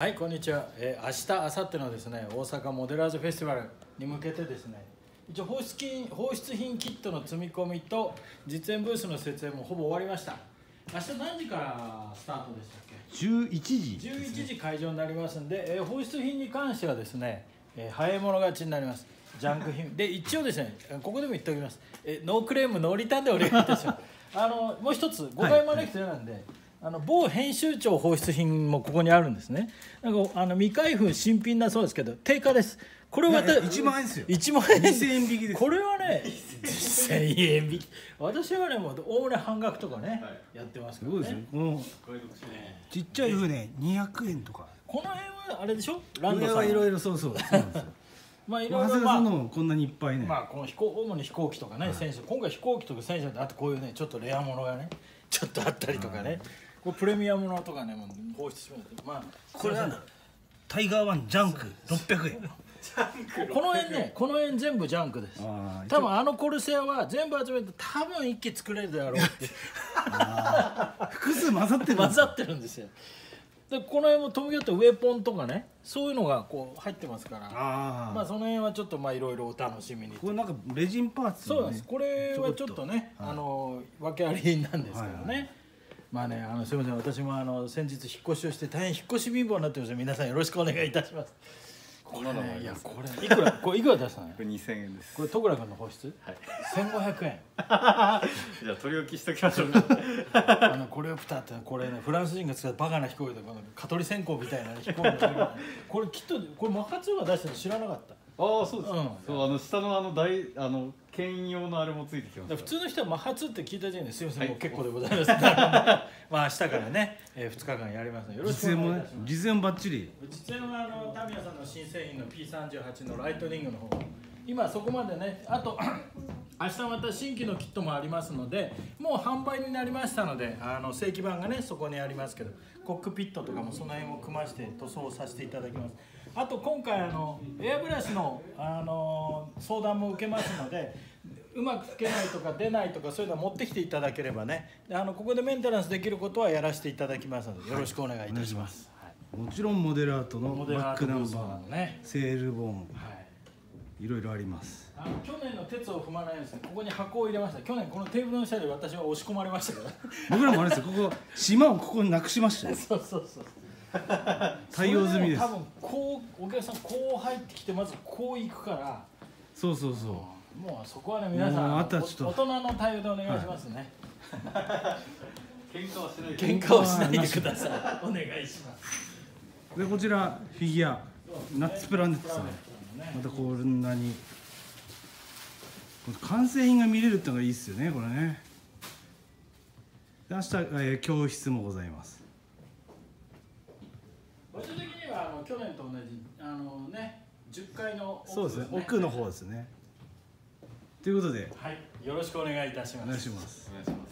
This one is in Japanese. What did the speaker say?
はいこんにちは、えー、明日明後日のですね大阪モデラーズフェスティバルに向けてですね一応放出金放出品キットの積み込みと実演ブースの設営もほぼ終わりました。明日何時からスタートでしたっけ？11時ね。11時会場になりますんで、えー放出品に関してはですね、えー早い者勝ちになります。ジャンク品。で一応ですねここでも言っておきます、えーノークレームノーリターンでお願いいたします あのもう一つ誤解招くと嫌なんで、あの某編集長放出品もここにあるんですね。なんかあの未開封新品だそうですけど定価です。これまたいやいや1万円ですよ。1万円2000円引きですこれはね1000円引き。私はねもうおおむね半額とかね、やってますからね。すごいですよ。このちっちゃい船200円とか。この辺はあれでしょ？ランド上さん。はいろいろそうそう。そうなんですよまあい長谷ろいろまあ川さんのもこんなにいっぱいね、まあこの飛行主に飛行機とかね、戦車今回飛行機とか戦車であとこういうねちょっとレアものがねちょっとあったりとかね、これプレミアムのとかねもう放出しますまあこれなんだタイガーワンジャンク600円。この辺ねこの辺全部ジャンクです。多分あのコルセアは全部集めて多分一気作れるであろうって。複数混ざってる混ざってるんですよ。でこの辺も富木ってウェポンとかねそういうのがこう入ってますから。まあその辺はちょっとまあいろいろお楽しみに。これなんかレジンパーツのねそうなんです。これはちょっとね、あの訳ありなんですけどね。はいはまあね、あのすみません、私もあの先日引っ越しをして大変引っ越し貧乏になってます皆さんよろしくお願いいたします。これね、いやこれいくらこれいくら出したの？よこ。れ2000円ですこれ戸倉君の放出？はい千五百円。じゃあ取り置きしときましょうあのこれをプタってこれねフランス人が使ったバカな飛行機でこの蚊取り線香みたいな飛行機 これきっとこれマカツが出してるの知らなかった。ああそうです、うんそうあの下のあの大あの兼用のあれもついてきます普通の人はマハツって聞いた時点ですいません、はい。もう結構でございます。まあ明日からね、えー、2日間やりますのでよろしくお願いいたします。実演バッチリ。実演はあのタミヤさんの新製品の P38 のライトニングの方。今そこまでねあと 明日また新規のキットもありますのでもう販売になりましたのであの正規版がねそこにありますけどコックピットとかもその辺を組まして塗装させていただきます。あと今回あのエアブラシのあの相談も受けますのでうまくつけないとか出ないとかそういうのを持ってきていただければねであのここでメンテナンスできることはやらせていただきますのでよろしくお願いいたします。はいもちろんモデラートのバックナンバーのね。セールボーンはい。いろいろありますあの去年の鉄を踏まないようにですね、ここに箱を入れました。去年このテーブルの下で私は押し込まれましたけど。僕らもあれですよここ島をここになくしましたよ そうそうそう。対応済みです多分こうお客さんこう入ってきてまずこう行くから、そうそうそうもうそこはね皆さんあとはちょっとお大人の対応でお願いしますね。喧嘩はしないで喧嘩をしないでください。お願いします。でこちらフィギュアナッツプラネットさんまたこんなにこの完成品が見れるってのがいいですよねこれねで明日、えー教室もございます場所的にはあの去年と同じあのね10階の奥そうですね奥の方ですねということで。はいよろしくお願いいたします。お願いします。お願いします